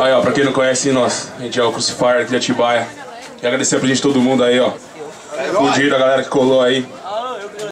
Aí, ó, pra quem não conhece nós, a gente é o Crucifier aqui de Atibaia. Quero agradecer pra gente todo mundo aí, ó. É Fudido, a galera que colou aí.